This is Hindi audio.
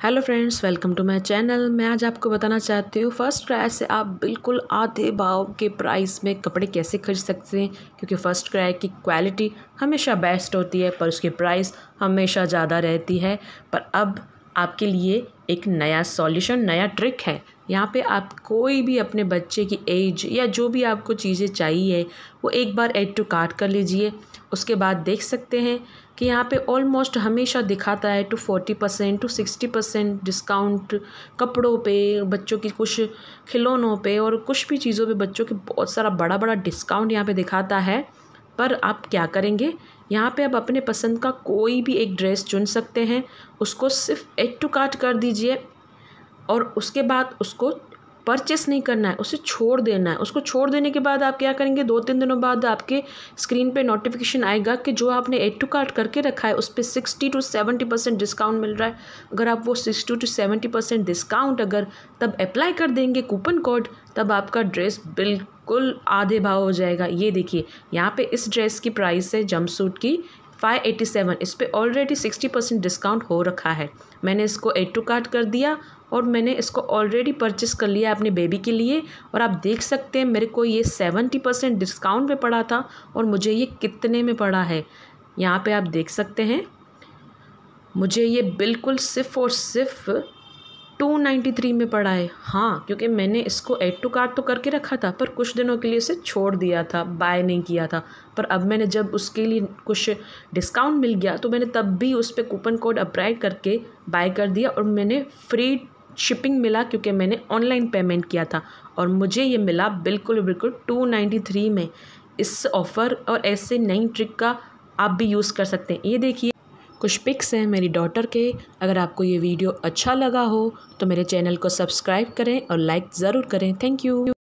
Hello friends welcome to my channel मैं आज आपको बताना चाहती हूँ फ़र्स्ट क्राई से आप बिल्कुल आधे भाव के प्राइस में कपड़े कैसे खरीद सकते हैं? क्योंकि फ़र्स्ट क्राई की क्वालिटी हमेशा बेस्ट होती है, पर उसकी प्राइस हमेशा ज़्यादा रहती है। पर अब आपके लिए एक नया सॉल्यूशन नया ट्रिक है। यहाँ पे आप कोई भी अपने बच्चे की एज या जो भी आपको चीज़ें चाहिए, वो एक बार एड टू कार्ट कर लीजिए। उसके बाद देख सकते हैं कि यहाँ पे ऑलमोस्ट हमेशा दिखाता है to forty percent to sixty percent discount कपड़ों पे, बच्चों की कुछ खिलौनों पे और कुछ भी चीज़ों पे बच्चों के बहुत सारा बड़ा बड़ा डिस्काउंट यहाँ पे दिखाता है। पर आप क्या करेंगे? यहाँ पे आप अपने पसंद का कोई भी एक ड्रेस चुन सकते हैं। उसको सिर्फ़ एड टू कार्ट कर दीजिए और उसके बाद उसको परचेस नहीं करना है, उसे छोड़ देना है। उसको छोड़ देने के बाद आप क्या करेंगे? दो तीन दिनों बाद आपके स्क्रीन पे नोटिफिकेशन आएगा कि जो आपने एड टू कार्ट करके रखा है, उस पर sixty to seventy percent discount मिल रहा है। अगर आप वो sixty to seventy percent discount अगर तब अप्लाई कर देंगे कूपन कोड तब आपका ड्रेस बिल्कुल आधे भाव हो जाएगा। ये देखिए, यहाँ पे इस ड्रेस की प्राइस है जम्प सूट की फाइव एटी सेवन इस पर ऑलरेडी सिक्सटी परसेंट डिस्काउंट हो रखा है। मैंने इसको एड टू कार्ट कर दिया और मैंने इसको ऑलरेडी परचेस कर लिया अपने बेबी के लिए और आप देख सकते हैं, मेरे को ये सेवेंटी परसेंट डिस्काउंट में पड़ा था और मुझे ये कितने में पड़ा है। यहाँ पे आप देख सकते हैं, मुझे ये बिल्कुल सिर्फ़ और सिर्फ़ टू नाइन्टी थ्री में पड़ा है। हाँ क्योंकि मैंने इसको एड टू कार्ड तो करके रखा था, पर कुछ दिनों के लिए इसे छोड़ दिया था, बाय नहीं किया था। पर अब मैंने जब उसके लिए कुछ डिस्काउंट मिल गया तो मैंने तब भी उस पर कूपन कोड अप्लाई करके बाय कर दिया और मैंने फ्री शिपिंग मिला, क्योंकि मैंने ऑनलाइन पेमेंट किया था। और मुझे ये मिला बिल्कुल बिल्कुल टू नाइन्टी थ्री में। इस ऑफ़र और ऐसे नई ट्रिक का आप भी यूज़ कर सकते हैं। ये देखिए कुछ पिक्स हैं मेरी डॉटर के। अगर आपको ये वीडियो अच्छा लगा हो तो मेरे चैनल को सब्सक्राइब करें और लाइक ज़रूर करें। Thank you.